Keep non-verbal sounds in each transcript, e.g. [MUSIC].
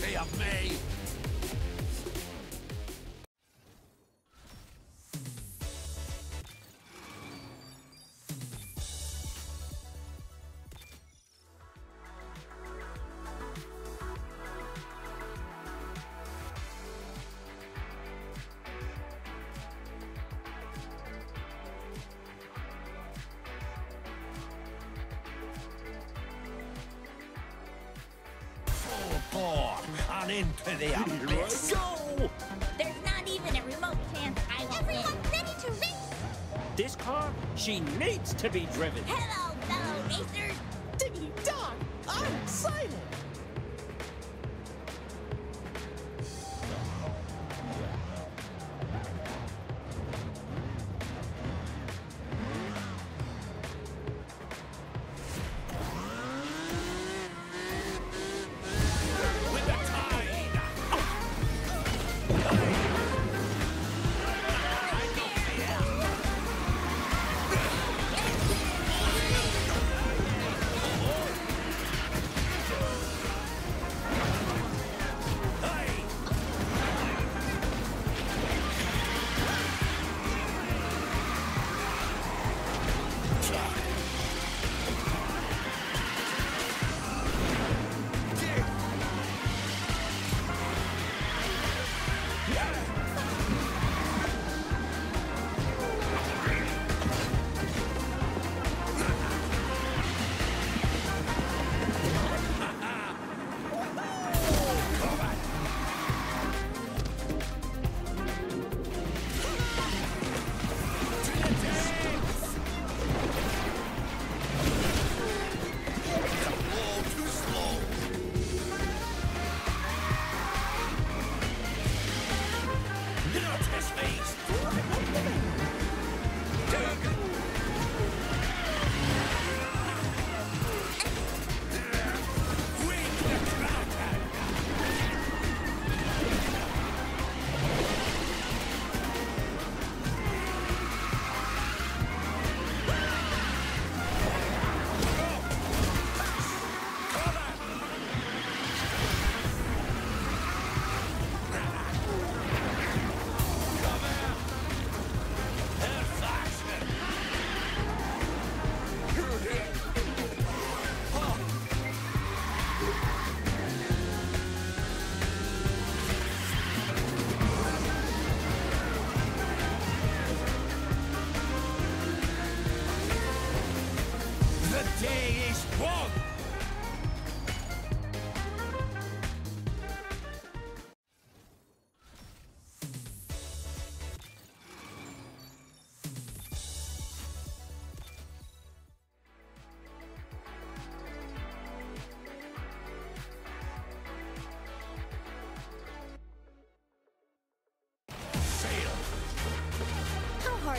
see of me. And into the abyss. Go! There's not even a remote chance I will Everyone ready to race? This car, she needs to be driven. Hello, fellow racers. Diggity dog! I'm excited!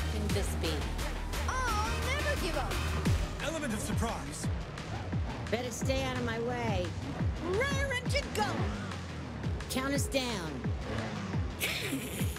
Hard can this be? Oh, never give up! Element of surprise. Better stay out of my way. Raring to go! Count us down. [LAUGHS]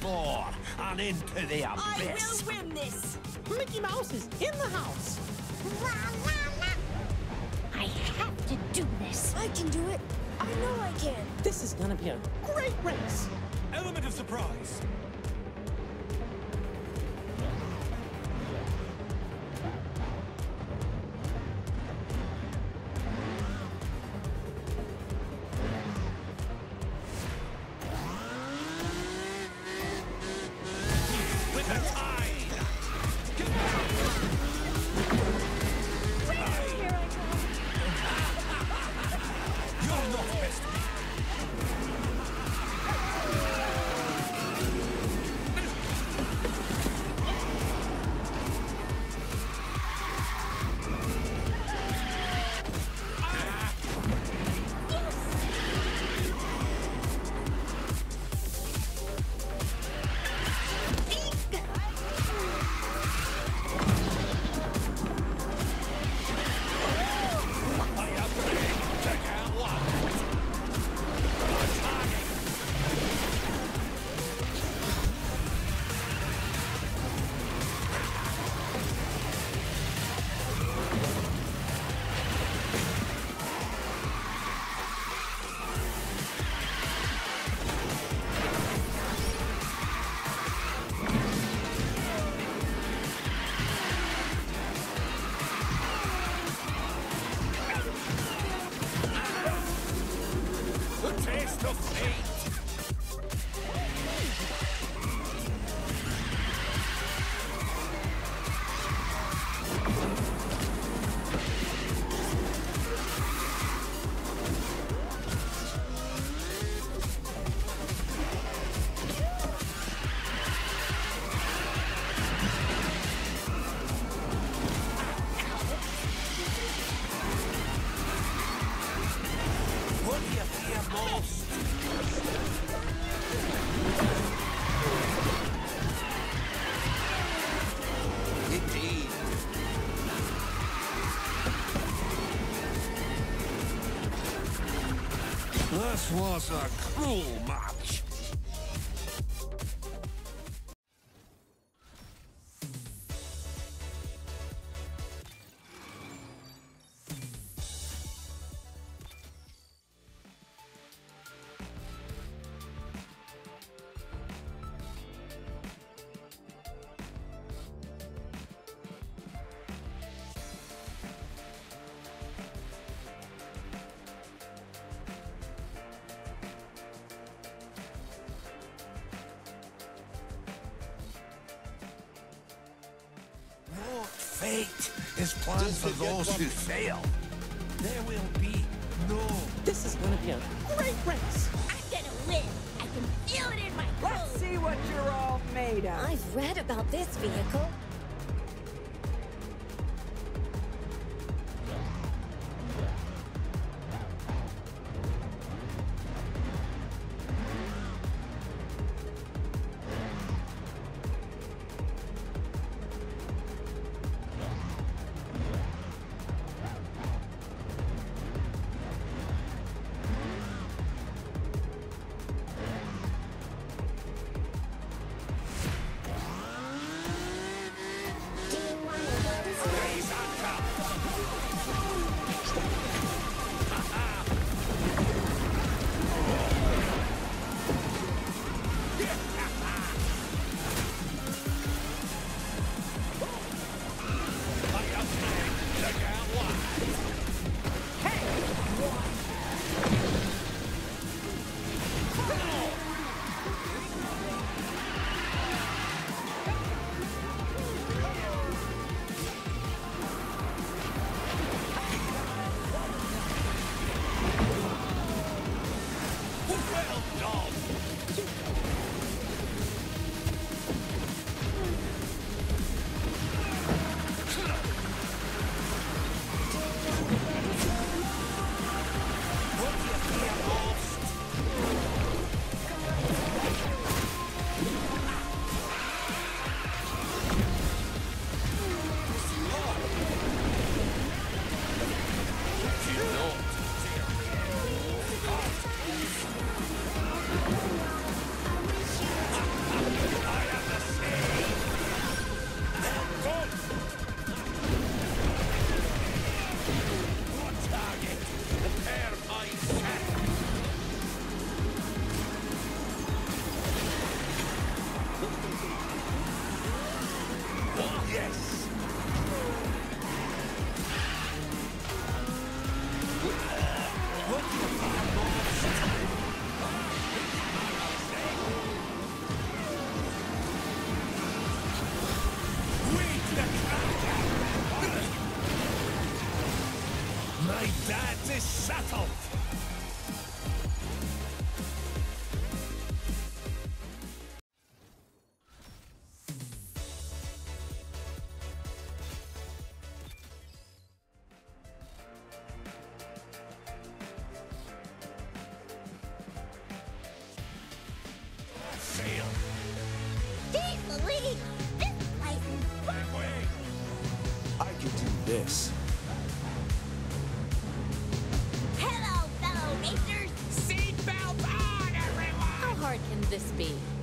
before and into the abyss. I abyss. will win this. Mickey Mouse is in the house. I have to do this. I can do it. I know I can. This is gonna be a great race. Element of surprise. Was a cruel fate is planned for those who fail? There will be no This is gonna be a great race. I'm gonna win. I can feel it in my bones. Let's see what you're all made of. I've read about this vehicle. This be?